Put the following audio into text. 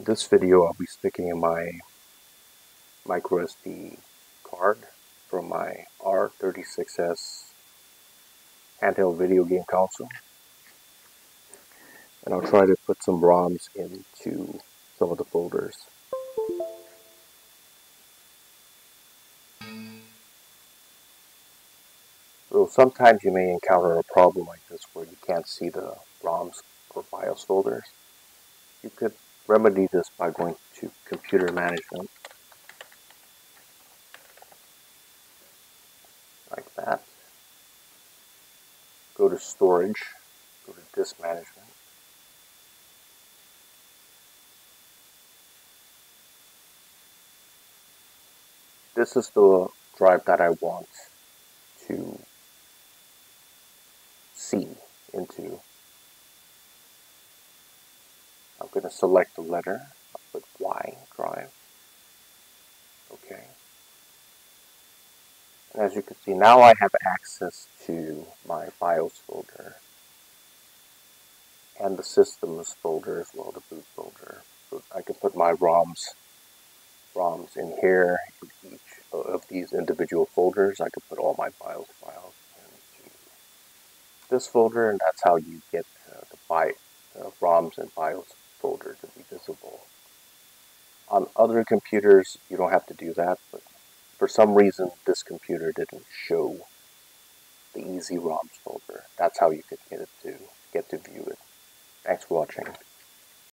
In this video I'll be sticking in my micro SD card from my R36S handheld video game console and I'll try to put some ROMs into some of the folders. So sometimes you may encounter a problem like this where you can't see the ROMs or BIOS folders. You could remedy this by going to computer management. Like that. Go to storage. Go to disk management. This is the drive that I want to see into I'm going to select the letter. I'll put Y drive. Okay. And as you can see, now I have access to my BIOS folder and the systems folder as well, the boot folder. So I can put my ROMs, ROMs in here in each of these individual folders. I can put all my BIOS files into this folder, and that's how you get uh, the, BIOS, uh, ROMs and BIOS folder to be visible. On other computers, you don't have to do that, but for some reason, this computer didn't show the Easy ROMs folder. That's how you could get it to get to view it. Thanks for watching.